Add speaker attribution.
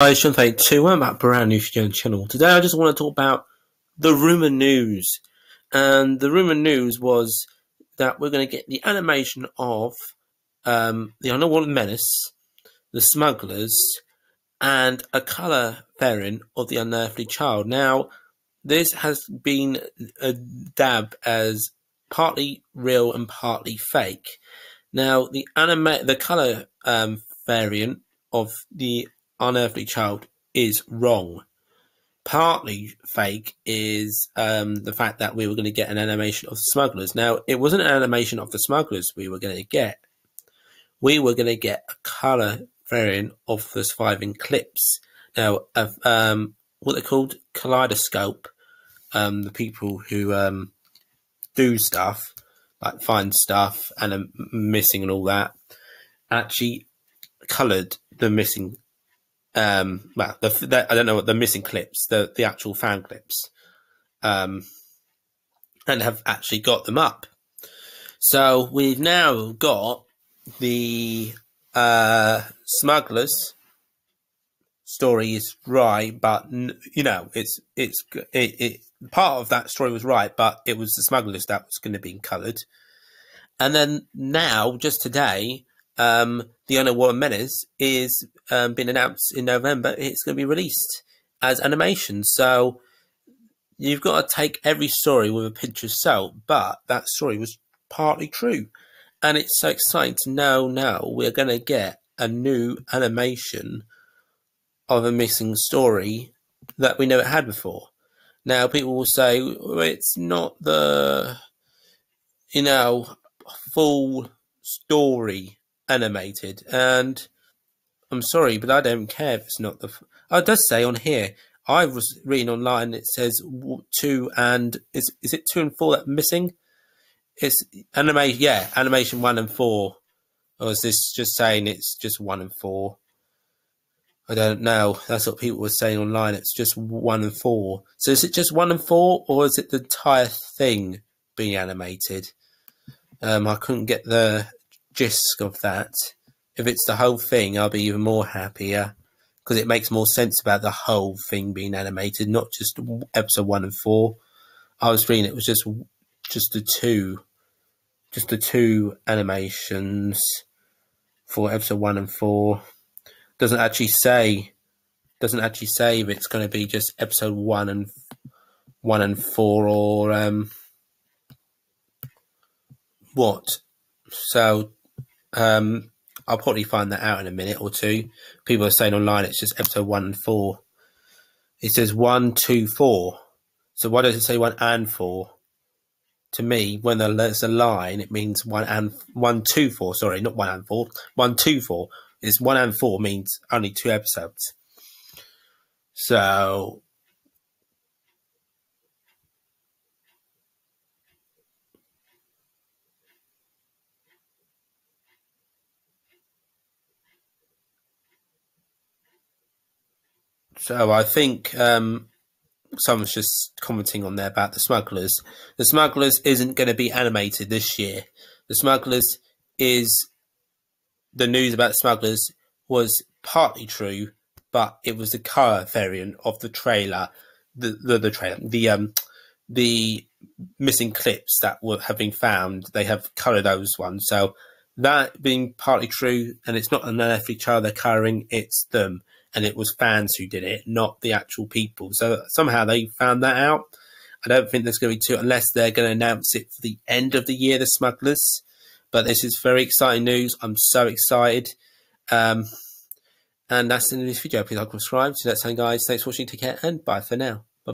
Speaker 1: Hi, Sean Fate 2. I'm at brand new video channel. Today I just want to talk about the rumour news. And the rumour news was that we're going to get the animation of um, the Underwater Menace, the Smugglers, and a colour variant of the Unearthly Child. Now, this has been a dab as partly real and partly fake. Now, the anime, the color um, variant of the unearthly child is wrong. Partly fake is um, the fact that we were going to get an animation of the smugglers. Now, it wasn't an animation of the smugglers we were going to get. We were going to get a color variant of the surviving clips. Now, um, what they're called kaleidoscope. Um, the people who um, do stuff like find stuff and are missing and all that, actually coloured the missing. Um, well, the, the, I don't know what the missing clips, the the actual fan clips, um, and have actually got them up. So we've now got the uh, smugglers story is right, but you know it's it's it, it part of that story was right, but it was the smugglers that was going to be coloured. And then now, just today, um, the Underwater Menace is um, been announced in November. It's going to be released as animation. So you've got to take every story with a pinch of salt, but that story was partly true. And it's so exciting to know now we're going to get a new animation of a missing story that we never had before. Now, people will say well, it's not the, you know, full story animated, and I'm sorry, but I don't care if it's not the. Oh, it does say on here. I was reading online. It says two and is is it two and four that missing? It's animation. Yeah, animation one and four. Or is this just saying it's just one and four? I don't know. That's what people were saying online. It's just one and four. So is it just one and four, or is it the entire thing being animated? Um, I couldn't get the gist of that. If it's the whole thing, I'll be even more happier because it makes more sense about the whole thing being animated, not just episode one and four. I was reading it was just just the two, just the two animations for episode one and four doesn't actually say doesn't actually say if it's going to be just episode one and one and four or um, what. So um, I'll probably find that out in a minute or two. People are saying online it's just episode one and four. It says one, two, four. So why does it say one and four? To me, when there's a line, it means one and one, two, four. Sorry, not one and four. One, two, four is one and four means only two episodes. So So I think um, someone's just commenting on there about the smugglers. The smugglers isn't going to be animated this year. The smugglers is the news about the smugglers was partly true, but it was the car variant of the trailer, the the, the trailer, the um, the missing clips that were have been found. They have coloured those ones, so that being partly true, and it's not an unearthly child they're colouring, it's them, and it was fans who did it, not the actual people. So somehow they found that out. I don't think there's going to be two unless they're going to announce it for the end of the year, the smugglers. But this is very exciting news. I'm so excited. Um, and that's the end of this video. Please like, subscribe. See you next time, guys. Thanks for watching. Take care and bye for now.